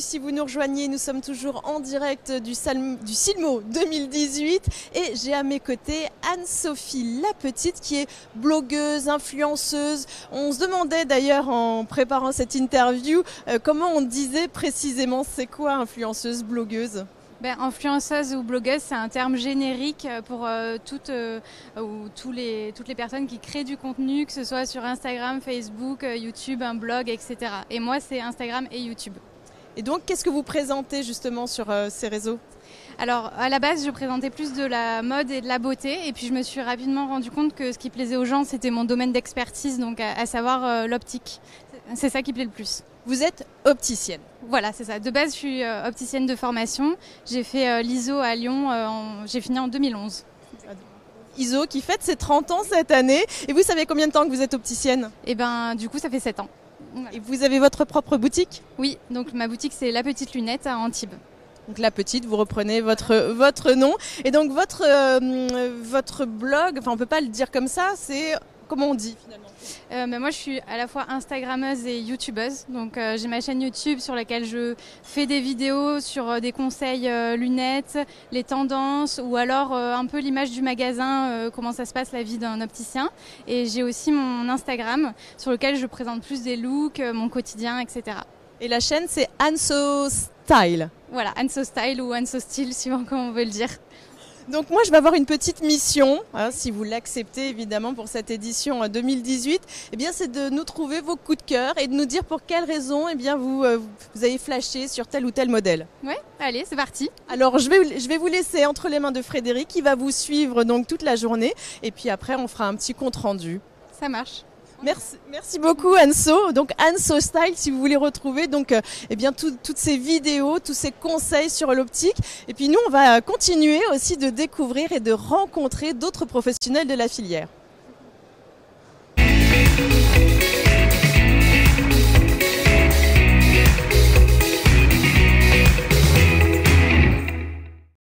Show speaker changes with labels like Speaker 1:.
Speaker 1: si vous nous rejoignez, nous sommes toujours en direct du, du Silmo 2018 et j'ai à mes côtés Anne-Sophie la petite qui est blogueuse, influenceuse. On se demandait d'ailleurs en préparant cette interview euh, comment on disait précisément c'est quoi influenceuse, blogueuse?
Speaker 2: Ben, influenceuse ou blogueuse, c'est un terme générique pour euh, toutes, euh, ou tous les, toutes les personnes qui créent du contenu, que ce soit sur Instagram, Facebook, euh, YouTube, un blog, etc. Et moi, c'est Instagram et YouTube.
Speaker 1: Et donc qu'est-ce que vous présentez justement sur euh, ces réseaux?
Speaker 2: Alors, à la base, je présentais plus de la mode et de la beauté, et puis je me suis rapidement rendu compte que ce qui plaisait aux gens, c'était mon domaine d'expertise, donc à, à savoir euh, l'optique. C'est ça qui plaît le plus.
Speaker 1: Vous êtes opticienne.
Speaker 2: Voilà, c'est ça. De base, je suis euh, opticienne de formation. J'ai fait l'ISO à Lyon, en- j'ai fini en 2011.
Speaker 1: ISO qui fête ses 30 ans cette année. Et vous savez combien de temps que vous êtes opticienne?
Speaker 2: Et ben, du coup, ça fait 7 ans. Voilà.
Speaker 1: Et vous avez votre propre boutique
Speaker 2: Oui, donc ma boutique, c'est La Petite Lunette à Antibes.
Speaker 1: Donc la petite, vous reprenez votre votre nom et donc votre euh, votre blog. Enfin, on peut pas le dire comme ça. C'est comment on dit finalement?
Speaker 2: Euh, mais moi, je suis à la fois Instagrammeuse et YouTubeuse. Donc, euh, j'ai ma chaîne YouTube sur laquelle je fais des vidéos sur euh, des conseils euh, lunettes, les tendances, ou alors un peu l'image du magasin, comment ça se passe la vie d'un opticien. Et j'ai aussi mon Instagram sur lequel je présente plus des looks, mon quotidien, etc.
Speaker 1: Et la chaîne, c'est Anso Style.
Speaker 2: Voilà, Anso Style ou Anso Style, suivant comment on veut le dire.
Speaker 1: Donc moi, je vais avoir une petite mission, hein, si vous l'acceptez évidemment pour cette édition euh, 2018. Eh bien, c'est de nous trouver vos coups de cœur et de nous dire pour quelles raisons, eh bien, vous euh, vous avez flashé sur tel ou tel modèle.
Speaker 2: Ouais, allez, c'est parti.
Speaker 1: Alors, je vais je vais vous laisser entre les mains de Frédéric, qui va vous suivre donc toute la journée, et puis après, on fera un petit compte rendu.
Speaker 2: Ça marche.
Speaker 1: Merci, merci beaucoup Anso. Donc Anso Style, si vous voulez retrouver donc euh, eh bien tout- toutes ces vidéos, tous ces conseils sur l'optique. Et puis nous, on va continuer aussi de découvrir et de rencontrer d'autres professionnels de la filière.